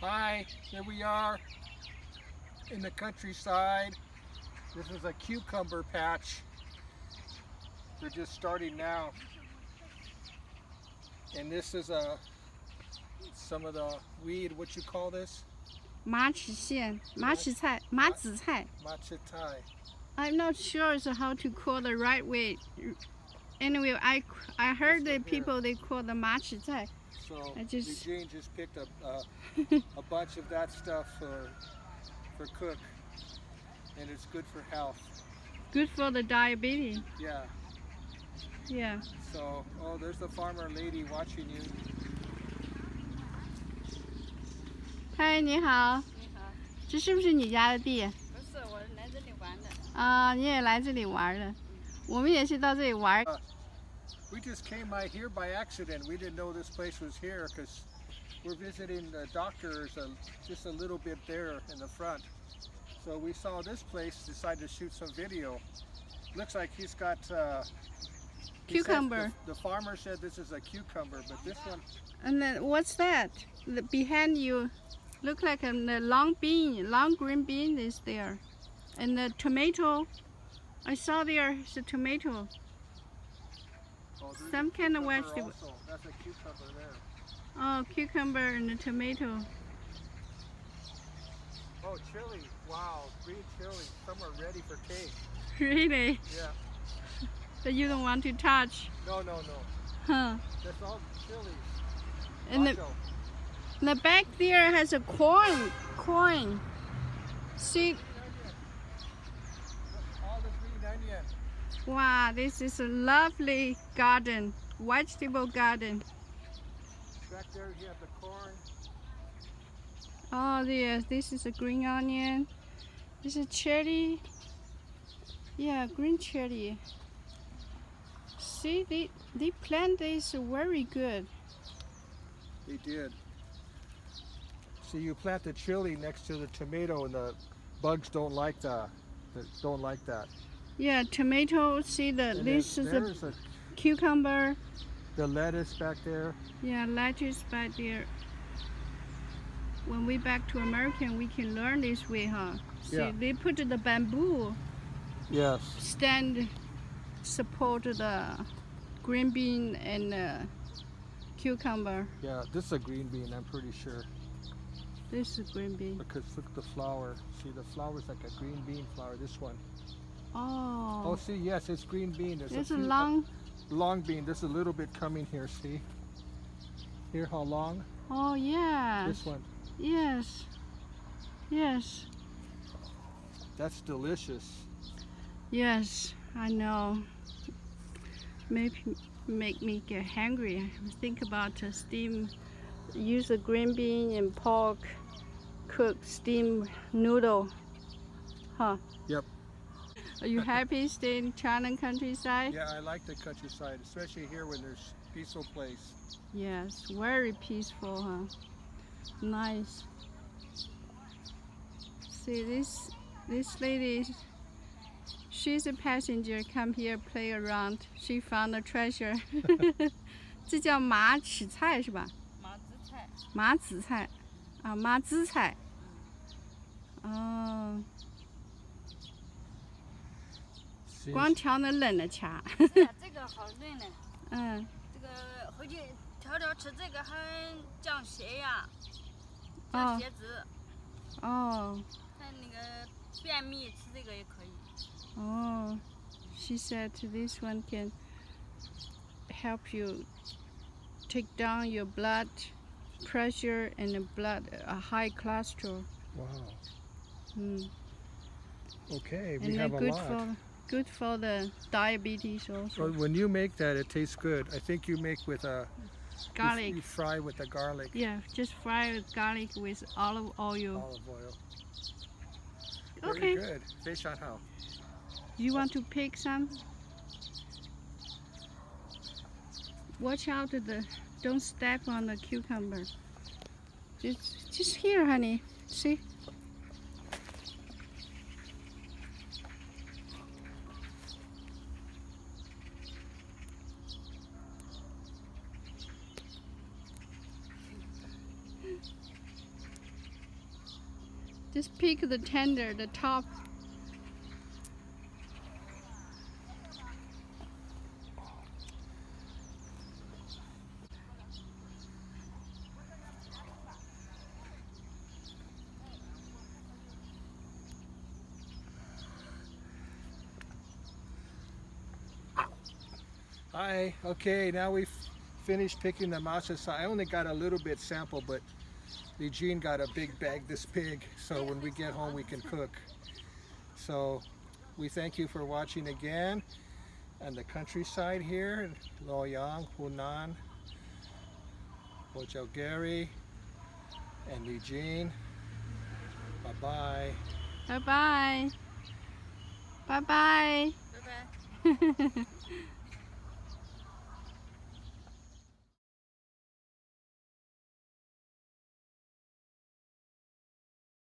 Hi, here we are in the countryside. This is a cucumber patch. They're just starting now. And this is a some of the weed, what you call this? Machi Machi I'm not sure so how to call the right way. Anyway, I, I heard the people they call the machi So I just- Eugene just picked a, a, a bunch of that stuff for, for cook. And it's good for health. Good for the diabetes. Yeah. Yeah. So, oh, there's the farmer lady watching you. 嗨，你好，你好，这是不是你家的地？不是我来这里玩的。啊，你也来这里玩了。我们也是到这里玩。 we just came by here by accident. We didn't know this place was here because we're visiting the doctors uh, just a little bit there in the front. So we saw this place, decided to shoot some video. Looks like he's got uh, he Cucumber. the, the farmer said this is a cucumber, but this one, And then what's that? The, behind you, look like a long bean, long green bean is there, and the tomato. I saw there is a tomato. Oh, Some kind of vegetable. That's a cucumber there. Oh, cucumber and the tomato. Oh, chili. Wow, green chili. Some are ready for taste. Really? Yeah. That you don't want to touch? No, no, no. Huh? That's all chilies. And the, the back there has a coin. Coin. See, all the green onion. Wow, this is a lovely garden, vegetable garden. Back there you have the corn. Oh, yes, this is a green onion. This is cherry. Yeah, green cherry. See, they, they plant this very good. They did. See, you plant the chili next to the tomato, and the bugs don't like that. that don't like that. Yeah, tomato, see the, And this is a a, cucumber. the lettuce back there. Yeah, lettuce back there. When we back to American, we can learn this way, huh? See, Yeah. they put the bamboo Yes. stand support the green bean and uh, cucumber. Yeah, this is a green bean. I'm pretty sure This is green bean. because look at the flower. See, the flower's like a green bean flower. This one. Oh, Oh, see, yes, it's green bean. There's, there's a few- long. long bean. There's a little bit coming here. See. Here, how long? Oh yeah. This one. Yes. Yes. That's delicious. Yes. I know. Maybe make me get hungry. Think about uh, steam. Use a green bean and pork. Cook steam noodle. Huh. Yep. Are you happy staying in China countryside? Yeah, I like the countryside, especially here when there's peaceful place. Yes, very peaceful, huh? Nice. See this this lady she's a passenger come here play around. She found a treasure. 这叫马齿菜是吧？马紫菜，马紫菜啊，马紫菜。哦， See, 光挑那冷的吃。是呀，这个好嫩呢。嗯，这个回去调调吃这个还降血压、哦降血脂，哦。还那个便秘吃这个也可以。 Oh, she said this one can help you take down your blood pressure and the blood uh, high cholesterol. wow. Mm. Okay, we And have they're a good lot. good for the diabetes also. Well, when you make that, it tastes good. I think you make with a garlic. You, fry with the garlic, Yeah, just fry the garlic with olive oil. olive oil. Very Okay. good. Fish on how? You want to pick some? Watch out the don't step on the cucumber. Just just here, honey. See? Just pick the tender, the top. Hi. Okay, now we've finished picking the masa. I only got a little bit sample, but Eugene got a big bag this big, so when we get home we can cook. So we thank you for watching again. And the countryside here in Luoyang, Hunan, Gary, and Eugene. Bye-bye. Bye bye. Bye bye. 拜拜。